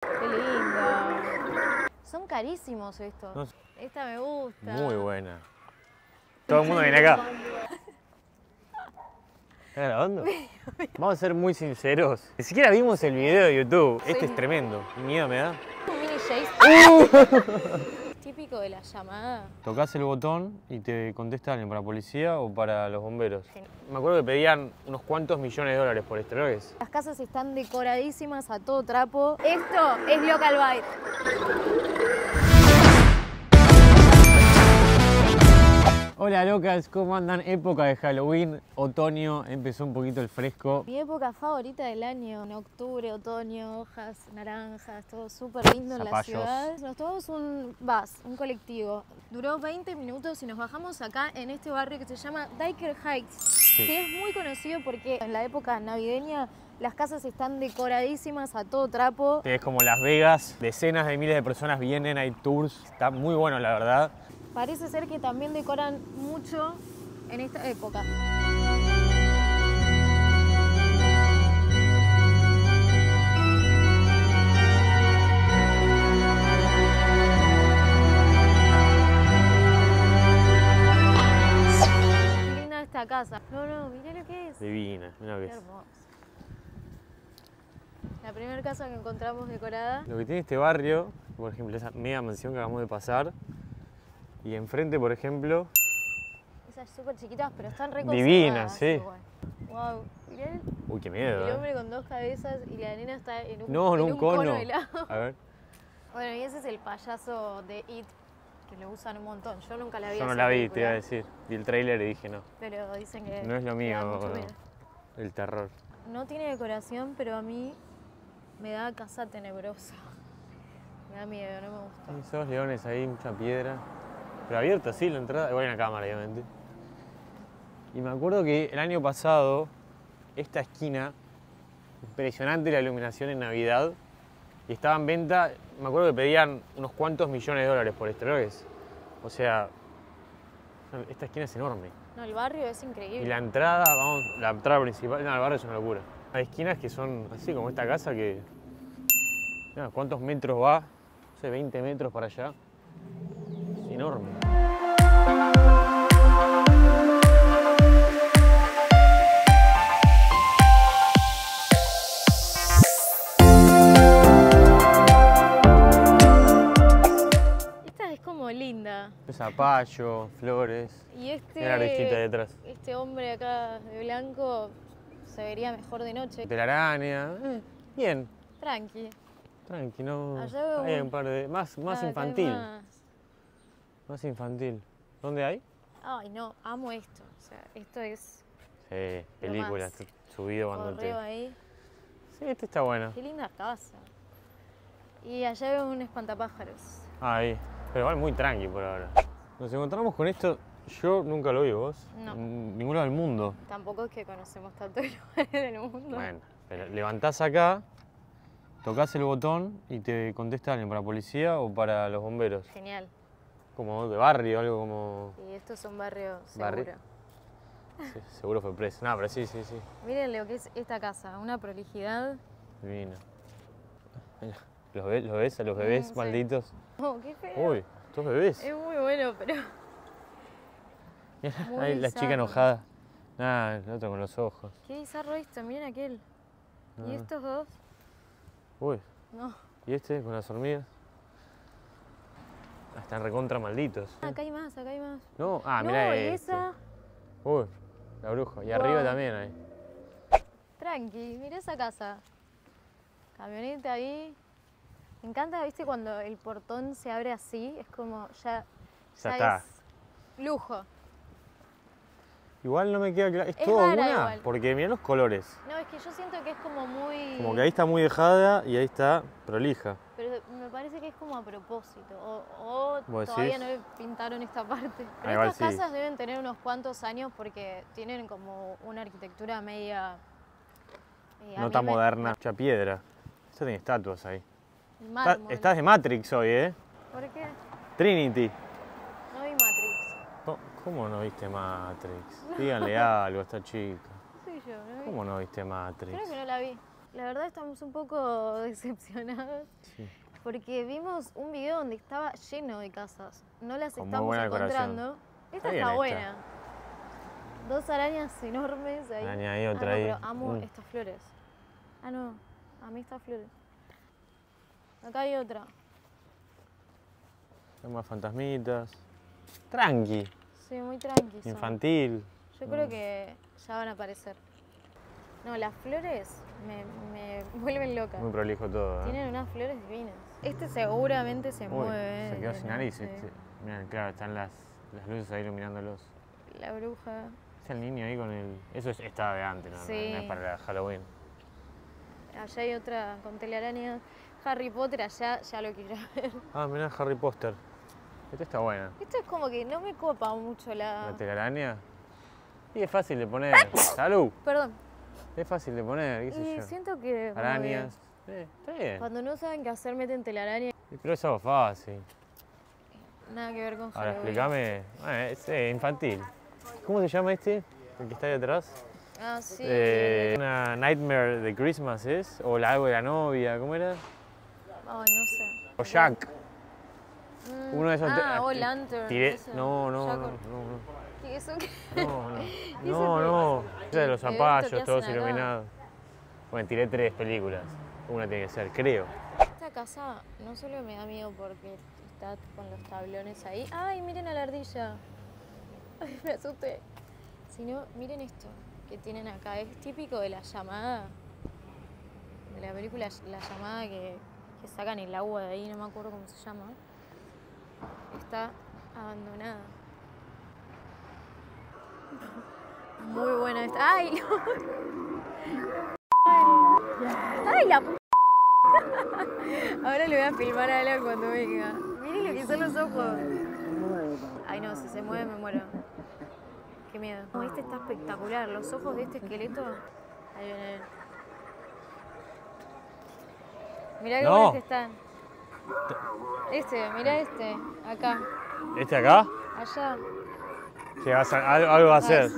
Qué linda. Son carísimos estos. No. Esta me gusta. Muy buena. Todo el mundo viene acá. ¿Estás grabando? Vamos a ser muy sinceros. Ni siquiera vimos el video de YouTube. Este es tremendo. Miedo me da. Un mini Jace. Típico de la llamada. Tocas el botón y te contesta alguien para policía o para los bomberos. Me acuerdo que pedían unos cuantos millones de dólares por este, ¿no es? Las casas están decoradísimas a todo trapo. Esto es Local Byte. Hola locas, ¿cómo andan? Época de Halloween, otoño, empezó un poquito el fresco. Mi época favorita del año, en octubre, otoño, hojas naranjas, todo súper lindo en la ciudad. Nos tomamos un bus, un colectivo. Duró 20 minutos y nos bajamos acá en este barrio que se llama Diker Heights, Sí. que es muy conocido porque en la época navideña las casas están decoradísimas a todo trapo. Es como Las Vegas, decenas de miles de personas vienen, hay tours, está muy bueno la verdad. Parece ser que también decoran mucho en esta época. Qué linda esta casa. No, no, mirá lo que es. Divina, Qué es. hermoso. La primera casa que encontramos decorada. Lo que tiene este barrio, por ejemplo, esa mega mansión que acabamos de pasar, y enfrente, por ejemplo, Esas súper chiquitas, pero están re Divinas, sí. igual. Wow, mirá el, uy, qué miedo. el ¿eh? hombre con dos cabezas y la nena está en un, No, en un cono. helado. A ver, Bueno, y ese es el payaso de It, que lo usan un montón. Yo nunca la vi. yo no la vi, te iba a decir. Vi el tráiler y dije no, Pero dicen que. no es lo mío, el terror. No tiene decoración, pero a mí me da casa tenebrosa. Me da miedo, no me gusta. Hay esos leones ahí, mucha piedra. Pero abierta, sí, la entrada. Igual hay una cámara, obviamente. Y me acuerdo que el año pasado, esta esquina, impresionante la iluminación en Navidad, y estaba en venta, me acuerdo que pedían unos cuantos millones de dólares por este, ¿no es? O sea, esta esquina es enorme. No, el barrio es increíble. Y la entrada, vamos, la entrada principal, no, el barrio es una locura. Hay esquinas que son así como esta casa que. Mira, ¿cuántos metros va? No sé, 20 metros para allá. Es enorme. Esta es como linda. Zapallo, flores. Y este. La ardillita detrás. Este hombre acá de blanco se vería mejor de noche. Telaraña. eh, bien, Tranqui. tranqui, no. Allá veo Hay un- un par de. Más, más Ah, infantil. Más. Infantil. ¿Dónde hay? Ay, no, amo esto. O sea, esto es Sí, película, más. está subido cuando te. correo ahí. Sí, este está bueno. Qué linda casa. Y allá veo un espantapájaros. Ahí. Pero igual muy tranqui por ahora. Nos encontramos con esto. Yo nunca lo vi, vos. No. Lado del mundo. Tampoco es que conocemos tantos lugares del mundo. Bueno, pero levantás acá, tocas el botón y te contesta alguien para policía o para los bomberos. Genial. Como de barrio, algo como. Y esto es un barrio seguro. sí, seguro fue preso. No, pero sí, sí, sí. Miren lo que es esta casa, una prolijidad. Divino. ¿Los ves, los ves a los bebés Mm, sí. malditos? Oh, qué feo. Uy, estos bebés. Es muy bueno, pero Mira, ahí la chica enojada. Nada, el otro con los ojos. qué bizarro esto. Miren aquel. ¿Y Ah. estos dos? Uy, No. ¿y este con las hormigas? Están recontra malditos. Ah, Acá hay más, acá hay más. No, ah, no, y este. esa. Uy, la bruja. Y arriba también hay. Tranqui, mira esa casa. Camioneta ahí. Me encanta, viste, cuando el portón se abre así, es como ya, Ya está. es lujo. Igual no me queda claro. ¿Es, Es todo una? igual. Porque mirá los colores. No, es que yo siento que es como muy... Como que ahí está muy dejada y ahí está prolija. Pero me parece que es como a propósito. O, o ¿Vos todavía decís? no pintaron esta parte. Ah, Pero igual estas sí. casas deben tener unos cuantos años porque tienen como una arquitectura media... eh, No tan moderna. Mucha piedra. Esto tiene estatuas ahí. Está- estás de Matrix hoy, ¿eh? ¿Por qué? Trinity. No vi Matrix. ¿Cómo, cómo no viste Matrix? Díganle algo a esta chica. Soy yo, no vi. ¿Cómo no viste Matrix? Creo que no la vi. la verdad estamos un poco decepcionados Sí. Porque vimos un video donde estaba lleno de casas. No las Con estamos encontrando. Esta Está esta. buena. Dos arañas enormes ahí. Araña ahí, Ah, otra no, ahí. pero amo Mm. estas flores. Ah, no. A mí estas flores. Acá hay otra. Hay más fantasmitas. Tranqui, Sí, muy tranqui. infantil. Yo creo Mm. que ya van a aparecer. No, las flores me, me vuelven loca. Muy prolijo todo. ¿eh? Tienen unas flores divinas. Este seguramente se Uy, mueve. se quedó sin nariz. Sí. Este. Mirá, claro, están las, las luces ahí iluminándolos. La bruja. Está el niño ahí con el. Eso es, estaba de antes, ¿no? No- Sí. no es para Halloween. Allá hay otra con telarañas. Harry Potter allá ya lo quiero ver. Ah, mirá Harry Potter. Esta está buena. Esto es como que no me copa mucho la. La telaraña. Y es fácil de poner. ¡Salud! Perdón. Es fácil de poner, qué sé Y yo. siento que. Arañas. Eh, está bien. Cuando no saben qué hacer, meten telaraña. Pero es algo fácil. Nada que ver con Ahora Halloween. explícame. Ah, es eh, infantil. ¿Cómo se llama este? El que está ahí atrás. Ah, sí. Eh, una Nightmare de Christmas es. O la algo de la novia, ¿cómo era? Ay, no sé. O Jack. Mm, Uno de esos. Ah, o Lantern. tiré-. No, no, Jack no, no, ¿Qué eso qué? no. No, no. No. Esa de los ¿Evento qué zapallos, todos iluminados. Bueno, tiré tres películas. Una tiene que ser, creo. Esta casa no solo me da miedo porque está con los tablones ahí. ¡Ay, miren a la ardilla! Ay, me asusté. Sino, miren esto que tienen acá. Es típico de la llamada. De la película La llamada que, que sacan el agua de ahí, no me acuerdo cómo se llama. Está abandonada. Muy buena esta. ¡Ay! ¡Ay, la p- Ahora le voy a filmar a Alan cuando venga. Miren lo que son los ojos. Ay, no, si se mueve me muero. Qué miedo. No, este está espectacular. Los ojos de este esqueleto. Ahí viene. Mirá qué No. buenos que están. Este, mirá este. Acá. ¿Este acá? Allá. Que vas a- algo, algo va a hacer.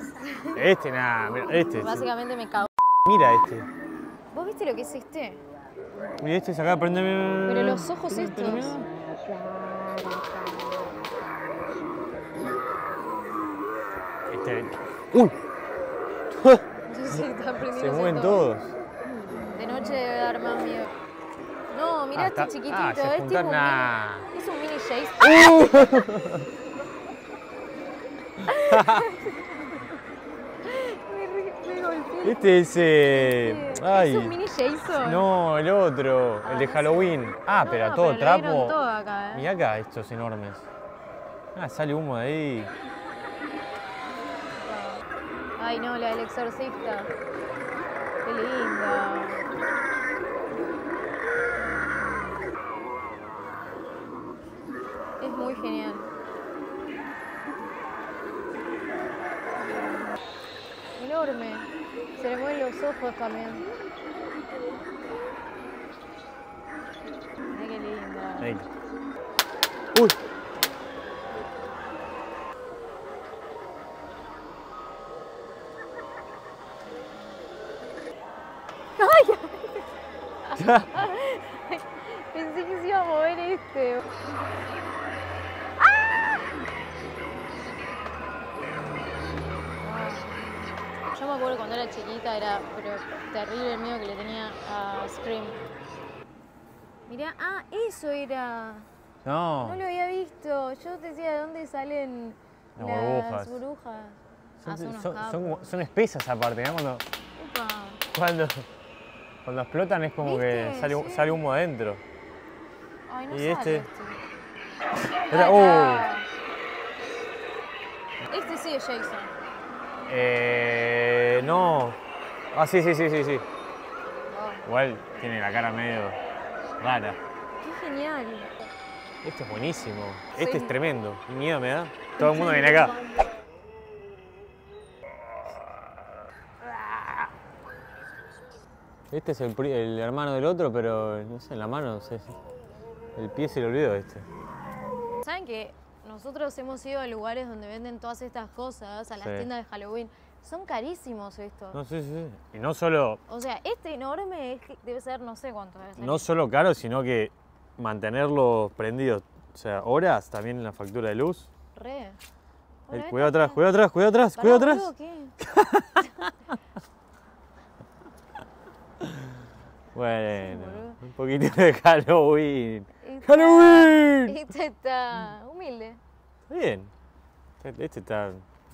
Este, nada, mira, este. sí. Básicamente me cago. Mira este. ¿Vos viste lo que es este? Mira este es acá, prendeme. Pero los ojos estos. mira. Este. ¡Uy! Se mueven todo. todos. De noche debe dar más miedo. No, mirá Ah, este chiquitito. ah, se es nah. es un mini Jason. me, re- me golpeé. Este es. eh, ¿Es Ay. un mini Jason? No, el otro, Ah, el de. Halloween. Ah, No, pero a todo pero trapo. todo acá, ¿eh? Mirá acá estos enormes. Ah, sale humo de ahí. Ay, no, la del exorcista. Qué linda. Se le mueven los ojos también. Ay, qué linda. Ahí. Uy. Pensé que se iba a mover me acuerdo cuando era chiquita, era pero terrible el miedo que le tenía a Scream. Mirá, ah, eso era. No. No lo había visto. Yo decía de dónde salen Las las burbujas. burbujas. Son, Ah, son espesas aparte, ¿no? Cuando, Upa. cuando, cuando explotan es como que sale, Sí. sale humo adentro. Ay, no Y sale este. este. Era- ¡Uh! está. Este sí es Jason. Eh, no. Ah, sí, sí, sí, sí, sí. Wow, Igual tiene la cara medio rara. qué genial. Este es buenísimo. Este es tremendo. Y miedo me da. Todo el mundo viene acá. Este es el, el hermano del otro, pero no sé, en la mano, no sé. El pie se le olvidó este. ¿Saben que nosotros hemos ido a lugares donde venden todas estas cosas, a las Sí. tiendas de Halloween, Son carísimos estos. No, sí, sí, sí. Y no solo, O sea, este enorme debe ser no sé cuánto debe ser. no solo caro, sino que mantenerlos prendidos, o sea, horas también en la factura de luz. Re. Eh, cuidado atrás, cuidado atrás, cuidado atrás, cuidado atrás. ¿qué? Bueno, un poquito de Halloween. ¡Halloween! Este está humilde. Bien. Este está,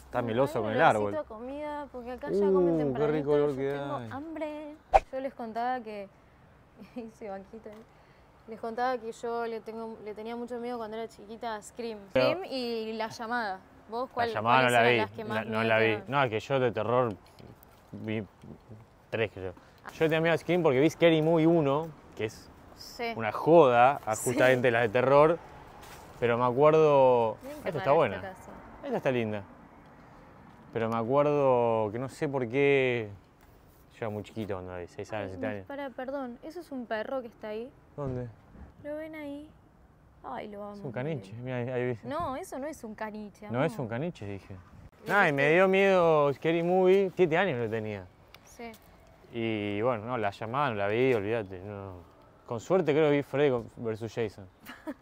está meloso con el árbol. a comida, porque acá ya Uh, comen qué rico olor yo que tengo hay. hambre. Yo les contaba que... Hice banquita ahí. Les contaba que yo le, tengo, le tenía mucho miedo cuando era chiquita a Scream. Pero- Scream y La Llamada. ¿Vos La cuál, llamada no la vi. las que más la- no la vi. No, que yo de terror vi tres, creo. Yo tenía miedo a Scream porque vi Scary Movie 1, que es Sí. una joda a Sí. justamente las de terror. Pero me acuerdo. Esta está buena. Esta está linda. Pero me acuerdo que no sé por qué. Yo era muy chiquito cuando era 6 años, 7 años. Para, perdón, ¿eso es un perro que está ahí? ¿Dónde? ¿Lo ven ahí? Ay, lo amo. Es un caniche. Mira, ahí, ahí- No, eso no es un caniche. No es un caniche, dije. Ay, me dio miedo Scary Movie. 7 años lo tenía. Sí. Y bueno, no, la llamada no la vi, olvídate. No. Con suerte creo que vi Freddy versus Jason.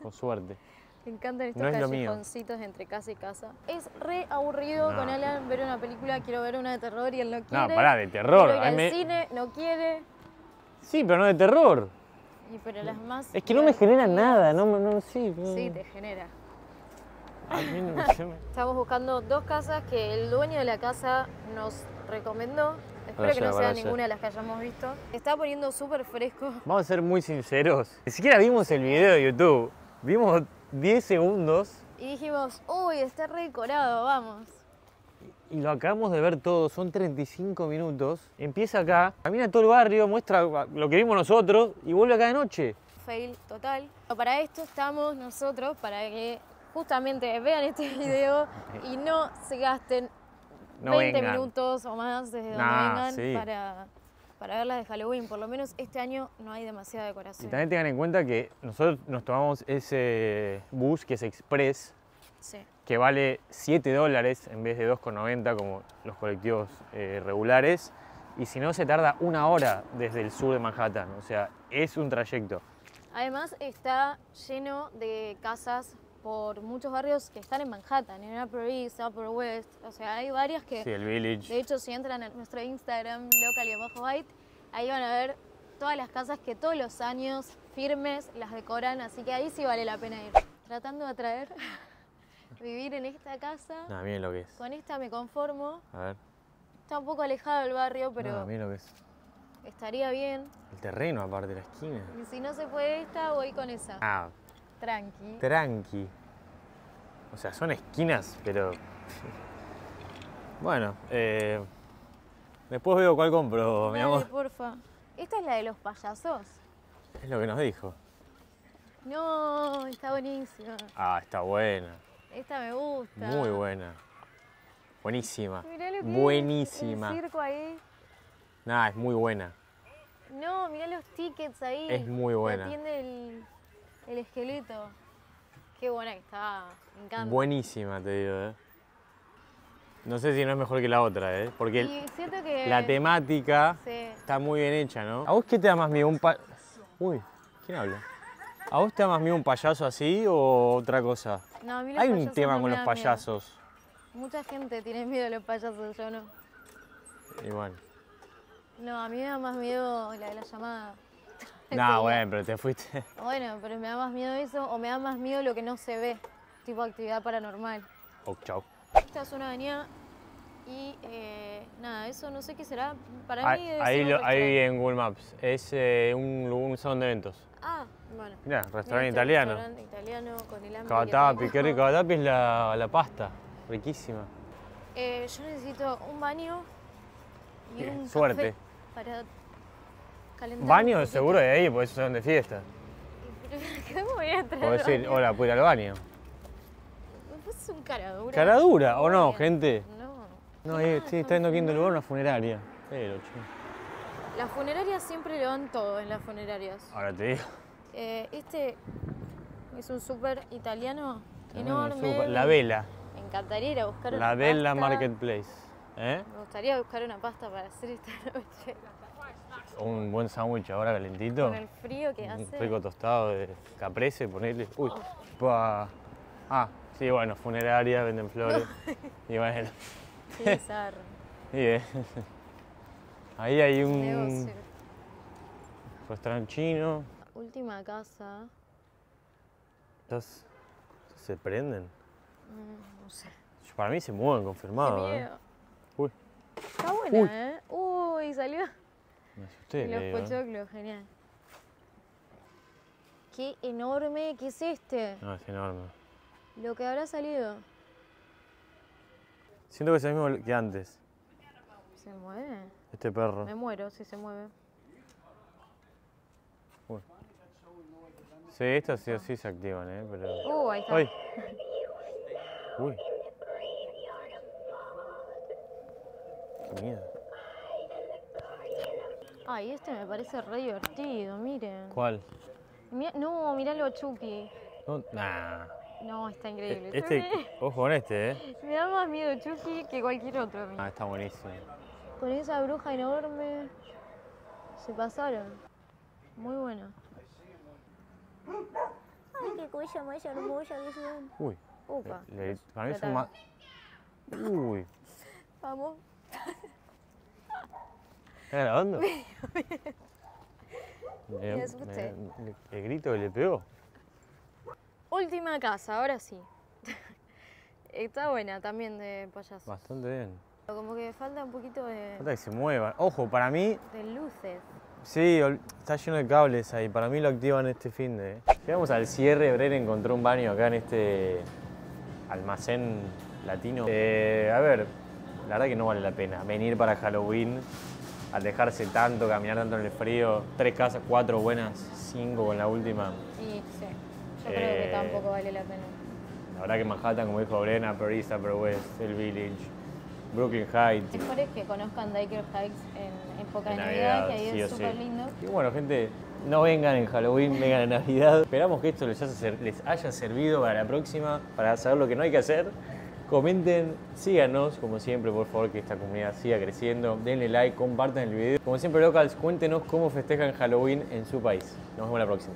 Con suerte. Me encantan estos No es callejoncitos entre casa y casa. Es re aburrido No. con Alan ver una película, quiero ver una de terror y él no quiere. No, pará, de terror. Quiero ir al me- cine, no quiere. Sí, pero no de terror. Y pero las más Es que no me genera nada, no, no, sí. no. Sí, te genera. A mí no se me- Estamos buscando dos casas que el dueño de la casa nos recomendó. Espero que no sea ninguna de las que hayamos visto. Está poniendo súper fresco. Vamos a ser muy sinceros. Ni siquiera vimos el video de YouTube. Vimos 10 segundos Y dijimos, uy, está re decorado, vamos. y lo acabamos de ver todo. Son 35 minutos. Empieza acá, camina todo el barrio, muestra lo que vimos nosotros y vuelve acá de noche. Fail total. Para esto estamos nosotros, para que justamente vean este video y no se gasten No 20 vengan. minutos o más desde donde Nah, vengan sí. para, para ver la de Halloween. Por lo menos este año no hay demasiada Y decoración. también tengan en cuenta que nosotros nos tomamos ese bus que es Express, Sí. que vale 7 dólares en vez de 2,90 como los colectivos eh, regulares. Y si no, se tarda una hora desde el sur de Manhattan. O sea, es un trayecto. Además está lleno de casas por muchos barrios que están en Manhattan, en Upper East, Upper West. O sea, hay varias que... Sí, el Village. De hecho, si entran a nuestro Instagram, local y abajo white, ahí van a ver todas las casas que todos los años firmes las decoran, así que ahí sí vale la pena ir. Tratando de atraer, vivir en esta casa, No, miren lo que es. con esta me conformo. A ver. Está un poco alejado del barrio, pero No, miren lo que es. estaría bien. El terreno, aparte de la esquina. Y si no se puede esta, voy con esa. Ah, Tranqui. tranqui. O sea, son esquinas, pero. Bueno, eh, después veo cuál compro, mi amor. porfa. Esta es la de los payasos. Es lo que nos dijo. No, está buenísima. Ah, está buena. Esta me gusta. Muy buena. Buenísima. Mirá lo que es, Buenísima. El circo ahí. Nada, es muy buena. No, mirá los tickets ahí. Es muy buena. atiende el, el esqueleto. Qué buena que está. Me encanta. Buenísima, te digo, ¿eh? No sé si no es mejor que la otra, ¿eh? Porque el- que. la temática Sí. está muy bien hecha, ¿no? ¿A vos qué te da más miedo? Un pa... Uy, ¿quién habla? ¿A vos te da más miedo un payaso así o otra cosa? No, a mí los Hay un tema no con los miedo. payasos. Mucha gente tiene miedo a los payasos, yo no. Bueno. No, a mí me da más miedo la de la llamada. No, bueno, pero te fuiste. Bueno, pero me da más miedo eso o me da más miedo lo que no se ve, tipo actividad paranormal. Oh, chau. Esta es una avenida y eh, nada, eso no sé qué será. Para mí Ahí, debe ahí, ser lo- ahí en Google Maps. Es eh, un, un salón de eventos. Ah, bueno. Mira, restaurante italiano. Restaurante italiano con el hambre. Cavatapi, qué rico. Cavatapi es la, la pasta. Riquísima. Eh, yo necesito un baño y Bien, un suerte. café para calentar. Baño seguro de ahí, porque eso son de fiesta. ¿Cómo voy a traer decir, hola, ¿puedo ir al baño? Pues es un cara dura. ¿Cara dura o no, gente? No. No, ¿Qué ahí sí, está viendo el lugar una funeraria. Pero, che. Las funerarias siempre le van todo en las funerarias. Ahora te digo. Eh, este es un súper italiano enorme. La vela. Me encantaría ir a buscar La Vela pasta. Marketplace. ¿Eh? Me gustaría buscar una pasta para hacer esta noche. Un buen sándwich ahora calentito. Con el frío que Un hace. rico tostado de caprese, ponerle. Uy, pa. Ah, sí, bueno, funeraria, venden flores. Y bueno, Qué bizarro. eh, ahí hay un restaurante chino. Última casa. Estos se prenden. mm, No sé. Para mí se mueven, Qué confirmado. ¿eh? Uy, Está buena, Uy. ¿eh? Uy, salió. Me asusté. Los digo, ¿eh? pochoclos, genial. Qué enorme, ¿qué es este? No, es enorme. Lo que habrá salido. Siento que es el mismo que antes, ¿Se mueve? este perro. Me muero si se mueve. Sí, estos sí o sí se activan, ¿eh? Pero... Uh, ahí está. ¡Ay! Uy. Qué miedo. Ay, este me parece re divertido, miren. ¿Cuál? Mira- no, miralo Chucky. No, nah. No, está increíble. Este, ojo con este, ¿eh? Me da más miedo Chucky que cualquier otro a mí. Ah, está buenísimo. Con esa bruja enorme. Se pasaron. Muy bueno. Ay, qué cosa más hermosa que son. Uy. Upa. le- para mí Ya son está. más... Uy. Vamos. ¿Está grabando? Me asusté. el grito que le pegó. Última casa, ahora sí. Está buena también de payaso. Bastante bien. Como que falta un poquito de, Falta que se mueva. Ojo, para mí, de luces. sí, está lleno de cables ahí. Para mí lo activan este fin de. Llegamos al cierre. Bren encontró un baño acá en este almacén latino. Eh, a ver, la verdad que no vale la pena venir para Halloween, alejarse tanto, caminar tanto en el frío. Tres casas, cuatro buenas, cinco con la última. Y sí, yo creo que Eh, tampoco vale la pena. La verdad que Manhattan, como dijo Bren, Upper East, Upper West, el Village, Brooklyn Heights. Mejor es que conozcan Diker Heights en época de Navidad, Navidad, que ahí sí es sí. súper lindo. Y bueno, gente, no vengan en Halloween, vengan en Navidad. Esperamos que esto les haya, ser- les haya servido para la próxima, para saber lo que no hay que hacer. Comenten, síganos, como siempre, por favor, que esta comunidad siga creciendo. Denle like, compartan el video. Como siempre, locals, cuéntenos cómo festejan Halloween en su país. Nos vemos la próxima.